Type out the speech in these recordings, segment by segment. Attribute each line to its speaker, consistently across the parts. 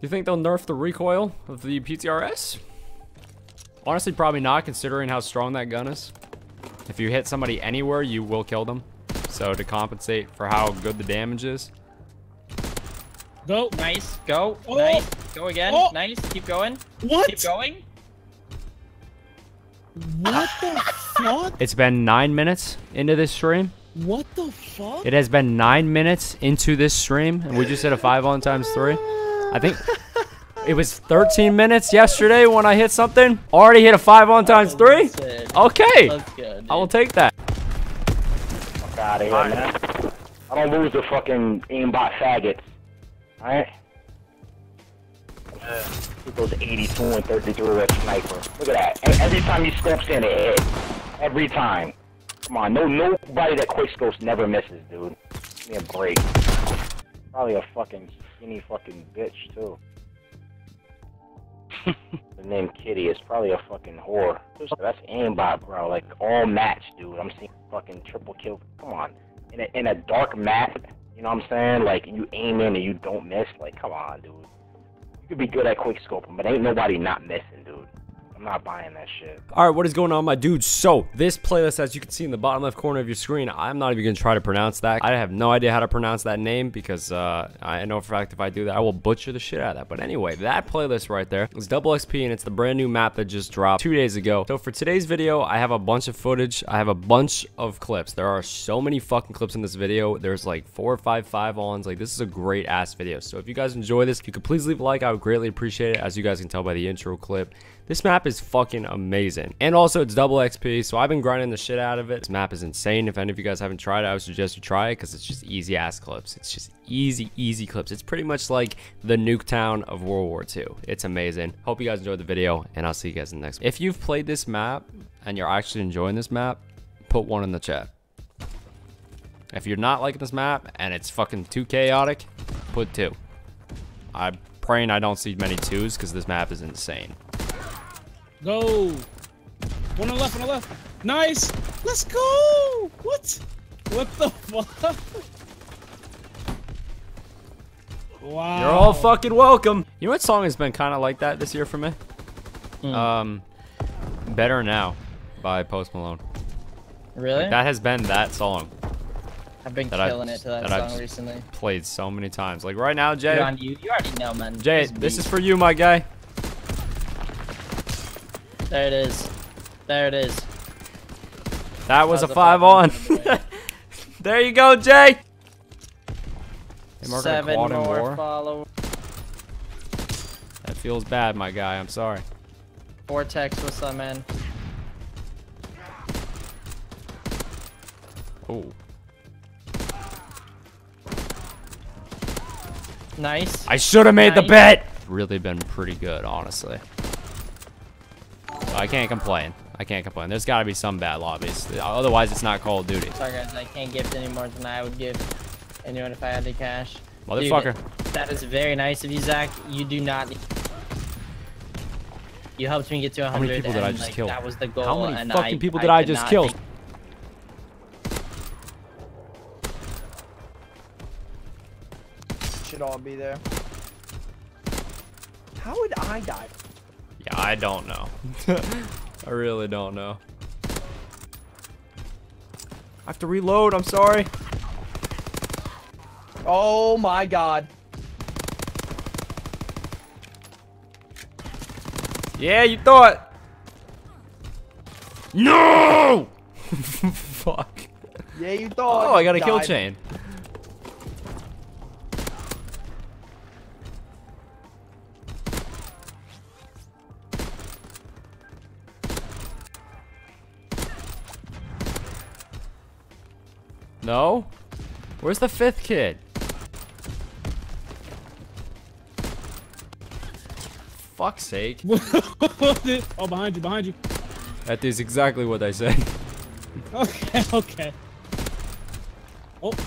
Speaker 1: you think they'll nerf the recoil of the PTRS? Honestly, probably not, considering how strong that gun is. If you hit somebody anywhere, you will kill them. So to compensate for how good the damage is.
Speaker 2: Go.
Speaker 3: Nice. Go.
Speaker 2: Oh.
Speaker 3: Nice. Go again.
Speaker 2: Oh.
Speaker 3: Nice. Keep going.
Speaker 2: What?
Speaker 3: Keep going.
Speaker 2: What the fuck?
Speaker 1: It's been nine minutes into this stream.
Speaker 2: What the fuck?
Speaker 1: It has been nine minutes into this stream, and we just hit a five on times three. I think it was 13 minutes yesterday when I hit something. Already hit a five on times three.
Speaker 3: Sick.
Speaker 1: Okay,
Speaker 3: Let's go.
Speaker 1: I will
Speaker 3: dude.
Speaker 1: take that.
Speaker 4: Fuck out of here, man. I don't lose the fucking aimbot faggots. Alright? With those 82 and 33 red sniper. Look at that. Every time he scope in it, every time. Come on, no nobody that quick scopes never misses, dude. Give me a break. Probably a fucking skinny fucking bitch too. the name Kitty is probably a fucking whore. That's aimbot, bro. Like all match, dude. I'm seeing fucking triple kill. Come on, in a in a dark map. You know what I'm saying? Like you aim in and you don't miss. Like come on, dude. You could be good at quick scoping, but ain't nobody not missing, dude. I'm not buying that shit.
Speaker 1: All right, what is going on, my dudes? So this playlist, as you can see in the bottom left corner of your screen, I'm not even gonna try to pronounce that. I have no idea how to pronounce that name because uh, I know for a fact if I do that, I will butcher the shit out of that. But anyway, that playlist right there is Double XP, and it's the brand new map that just dropped two days ago. So for today's video, I have a bunch of footage. I have a bunch of clips. There are so many fucking clips in this video. There's like four or five five ons. Like this is a great ass video. So if you guys enjoy this, if you could please leave a like. I would greatly appreciate it. As you guys can tell by the intro clip, this map is fucking amazing. And also, it's double XP, so I've been grinding the shit out of it. This map is insane. If any of you guys haven't tried it, I would suggest you try it because it's just easy ass clips. It's just easy, easy clips. It's pretty much like the Nuketown of World War II. It's amazing. Hope you guys enjoyed the video, and I'll see you guys in the next one. If you've played this map and you're actually enjoying this map, put one in the chat. If you're not liking this map and it's fucking too chaotic, put two. I'm praying I don't see many twos because this map is insane.
Speaker 2: Go. One on the left, one on the left. Nice. Let's go. What? What the fuck? Wow.
Speaker 1: You're all fucking welcome. You know what song has been kind of like that this year for me?
Speaker 3: Hmm.
Speaker 1: Um, Better Now by Post Malone.
Speaker 3: Really?
Speaker 1: That has been that song
Speaker 3: I've been
Speaker 1: that I've-
Speaker 3: killing it to that,
Speaker 1: that I've
Speaker 3: song recently.
Speaker 1: played so many times. Like right now,
Speaker 3: Good
Speaker 1: Jay.
Speaker 3: on you. You already know, man.
Speaker 1: Jay,
Speaker 3: This
Speaker 1: this is for you, my guy.
Speaker 3: There it is. There it is.
Speaker 1: That was a
Speaker 3: That was a
Speaker 1: five
Speaker 3: five
Speaker 1: on.
Speaker 3: on.
Speaker 1: there you go, Jay. Hey, Mark,
Speaker 3: Seven more
Speaker 1: more.
Speaker 3: followers.
Speaker 1: That feels bad, my guy. I'm sorry.
Speaker 3: Vortex, what's up, man?
Speaker 1: Oh,
Speaker 3: Nice.
Speaker 1: I should have made the bet. Really been pretty good, honestly. I can't complain. I can't complain. There's got to be some bad lobbies. Otherwise, it's not Call of Duty.
Speaker 3: Sorry, guys. I can't gift any more than I would give anyone if I had the cash.
Speaker 1: Motherfucker.
Speaker 3: Dude, that is very nice of you, Zach. You do not. You helped me get to 100.
Speaker 1: How many people did I just
Speaker 3: like,
Speaker 1: kill?
Speaker 3: That was the goal.
Speaker 1: How many
Speaker 3: and
Speaker 1: fucking
Speaker 3: I,
Speaker 1: people did I,
Speaker 3: could
Speaker 1: just kill?
Speaker 3: think-
Speaker 5: Should all be there. How would I die?
Speaker 1: Yeah, I don't know. I really don't know. I have to reload. I'm sorry.
Speaker 5: Oh my god.
Speaker 1: Yeah, you thought. No! Fuck.
Speaker 5: Yeah, you thought.
Speaker 1: Oh, I got a
Speaker 5: you
Speaker 1: kill chain. No? Where's the fifth kid? Fuck's sake.
Speaker 2: oh, behind you, behind you.
Speaker 1: That is exactly what I said.
Speaker 2: Okay, okay. Oh. Turn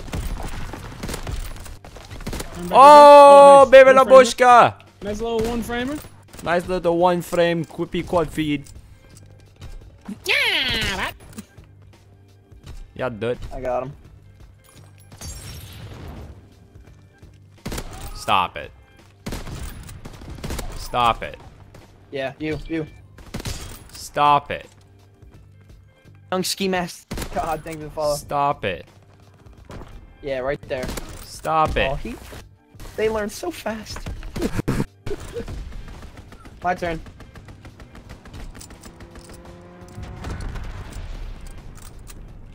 Speaker 2: back
Speaker 1: Oh, oh
Speaker 2: again.
Speaker 1: baby
Speaker 2: nice.
Speaker 1: la
Speaker 2: One framer. Nice little one framer.
Speaker 1: Nice little one frame quippy quad feed. Yeah, dude.
Speaker 5: I got him.
Speaker 1: Stop it. Stop it.
Speaker 5: Yeah, you, you.
Speaker 1: Stop it.
Speaker 5: Young ski mask. God, thank you for follow.
Speaker 1: Stop it.
Speaker 5: Yeah, right there.
Speaker 1: Stop
Speaker 5: Oh,
Speaker 1: it.
Speaker 5: he. They learn so fast. My turn.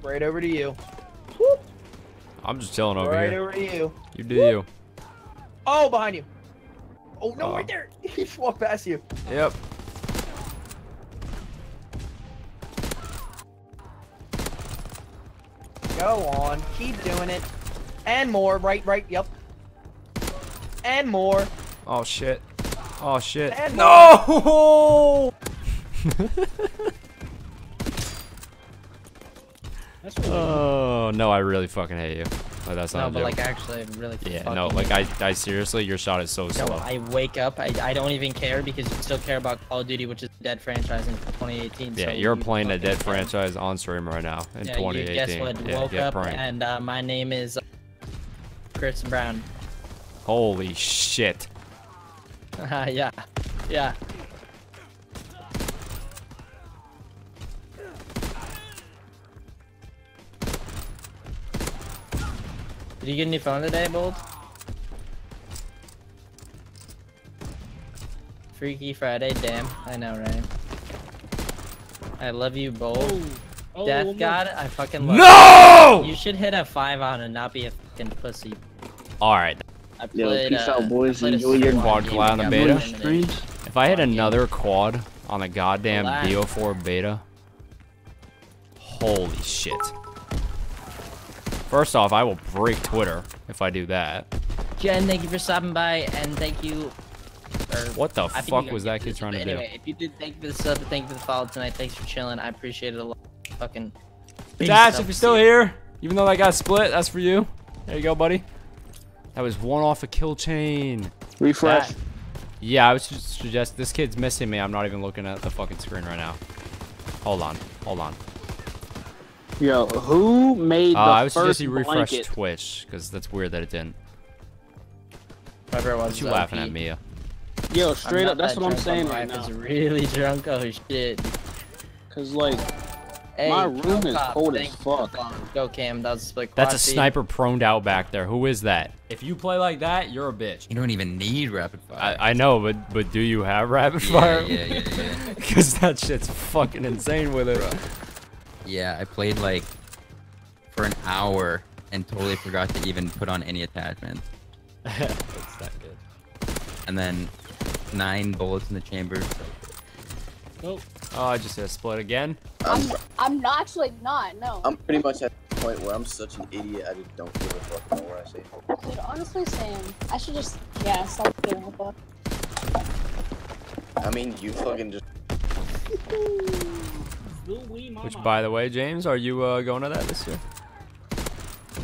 Speaker 5: Right over to you. Whoop.
Speaker 1: I'm just chilling over
Speaker 5: right
Speaker 1: here.
Speaker 5: Right over to you.
Speaker 1: You do you.
Speaker 5: Oh, behind you. Oh no,
Speaker 1: Oh.
Speaker 5: right there. He just walked past you.
Speaker 1: Yep.
Speaker 5: Go on, keep doing it. And more. Right, right. Yep. And more.
Speaker 1: Oh shit. Oh shit.
Speaker 5: And
Speaker 1: no! Oh no, I really fucking hate you. Like that's
Speaker 3: No,
Speaker 1: not
Speaker 3: but
Speaker 1: a
Speaker 3: like
Speaker 1: joke.
Speaker 3: actually, really.
Speaker 1: Yeah, no, like I, I seriously, your shot is so
Speaker 3: Yo,
Speaker 1: slow.
Speaker 3: I wake up, I, I don't even care because you still care about Call of Duty, which is a dead franchise in 2018.
Speaker 1: Yeah,
Speaker 3: so
Speaker 1: you're
Speaker 3: you
Speaker 1: playing a dead franchise on stream right now in
Speaker 3: Yeah,
Speaker 1: 2018.
Speaker 3: you guess what?
Speaker 1: Yeah,
Speaker 3: Woke up
Speaker 1: pranked.
Speaker 3: and uh, my name is uh, Chris Brown.
Speaker 1: Holy shit.
Speaker 3: yeah, yeah. Did you get a new phone today, Bold? Freaky Friday, damn. I know, right? I love you, Bold.
Speaker 2: Oh, oh,
Speaker 3: Death
Speaker 2: one more.
Speaker 3: God, I fucking love
Speaker 1: No!
Speaker 3: you. You should hit a 5 on and not be a fucking pussy.
Speaker 1: Alright,
Speaker 3: I
Speaker 6: Yo, peace
Speaker 3: uh,
Speaker 6: out, boys.
Speaker 3: I played a
Speaker 6: Enjoy your
Speaker 1: quad
Speaker 3: game
Speaker 1: clown
Speaker 3: and
Speaker 1: and beta.
Speaker 6: streams.
Speaker 1: if I hit another quad on the goddamn
Speaker 3: Relax.
Speaker 1: BO4 beta, holy shit. First off, I will break Twitter if I do that.
Speaker 3: Jen, thank you for stopping by, and thank you. Or,
Speaker 1: What the
Speaker 3: I
Speaker 1: fuck was that kid trying
Speaker 3: but
Speaker 1: to do?
Speaker 3: Anyway, if you did thank you for the sub, thank you for the follow tonight. Thanks for chilling. I appreciate it a lot. Fucking. big
Speaker 1: Dash, if you're still
Speaker 3: see.
Speaker 1: here, even though that got split, that's for you. There you go, buddy. That was one off a kill chain.
Speaker 6: Refresh.
Speaker 1: That- Yeah, I would su- suggest this kid's missing me. I'm not even looking at the fucking screen right now. Hold on, hold on.
Speaker 6: Yo, who made the
Speaker 1: Uh, I would
Speaker 6: first
Speaker 1: suggest you refresh
Speaker 6: blanket?
Speaker 1: Twitch because that's weird that it didn't.
Speaker 3: Whoever it was.
Speaker 1: What you laughing at, Mia?
Speaker 6: Yo, straight up, that's
Speaker 3: that
Speaker 6: what I'm saying
Speaker 3: my
Speaker 6: right
Speaker 3: wife
Speaker 6: now.
Speaker 3: is really drunk. Oh shit.
Speaker 6: Cause like,
Speaker 3: Hey,
Speaker 6: My room is
Speaker 3: Cop,
Speaker 6: cold as
Speaker 3: thank you for the
Speaker 6: fuck.
Speaker 3: Go Cam, that was a split
Speaker 1: That's a sniper proned out back there. Who is that? If you play like that, you're a bitch.
Speaker 7: You don't even need rapid fire.
Speaker 1: I, I know, but but do you have rapid
Speaker 7: yeah,
Speaker 1: fire?
Speaker 7: yeah, yeah, yeah.
Speaker 1: Because that shit's fucking insane with it.
Speaker 7: Yeah, I played like for an hour and totally forgot to even put on any attachments.
Speaker 1: it's that good.
Speaker 7: And then nine bullets in the chamber.
Speaker 2: Oh,
Speaker 1: Oh, I just hit a split again.
Speaker 8: I'm, I'm not actually not, no.
Speaker 9: I'm pretty much at the point where I'm such an idiot, I just don't give a fuck about what I say.
Speaker 8: Dude, honestly, Sam, I should just, yeah, stop giving a fuck.
Speaker 9: I mean, you fucking just.
Speaker 2: Louis Mama.
Speaker 1: Which, by the way, James, are you uh, going to that this year?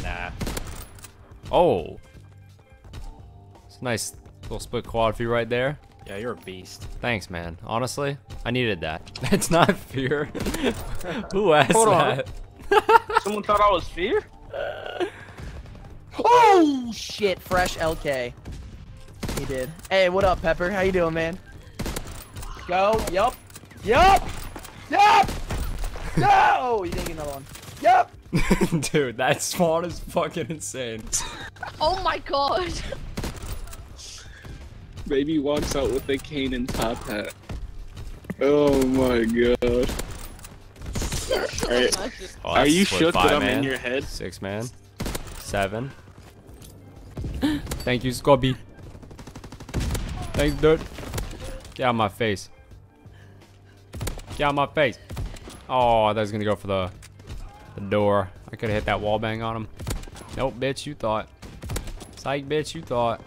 Speaker 1: Nah. Oh. It's a nice little split quad feed right there.
Speaker 10: Yeah, you're a beast.
Speaker 1: Thanks, man. Honestly, I needed that. It's not fear. Who asked
Speaker 6: Hold on.
Speaker 1: that?
Speaker 6: someone thought I was fear.
Speaker 5: Oh shit, fresh LK. He did. Hey, what up, Pepper? How you doing, man? Go. Yup. Yup. Yup. No. Oh, you didn't get another one. Yep!
Speaker 1: Dude, that spawn is fucking insane.
Speaker 8: Oh my god.
Speaker 6: Baby walks out with a cane and top hat. Oh my god. Are,
Speaker 1: Oh,
Speaker 6: are you
Speaker 1: split
Speaker 6: shook
Speaker 1: five,
Speaker 6: that I'm
Speaker 1: man.
Speaker 6: in your head?
Speaker 1: Six man. Seven. Thank you, Scobby. Thanks, dude. Get out of my face. Get out of my face. Oh, I was gonna go for the the door. I could have hit that wall bang on him. Nope, bitch, you thought. Psych, bitch, you thought.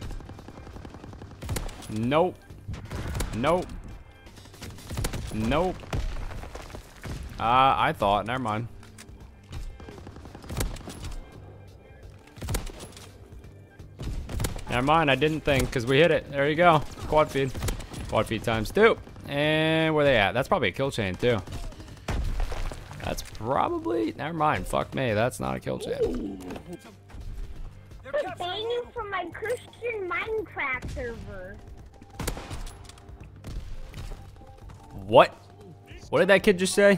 Speaker 1: Nope. Nope. Nope. Uh, I thought. Never mind. Never mind, I didn't think, because we hit it. There you go. Quad feed. Quad feed times two. And where they at? That's probably a kill chain, too. That's probably, never mind, fuck me, that's not a kill chain.
Speaker 8: They're banning from my Christian Minecraft server.
Speaker 1: What? What did that kid just say?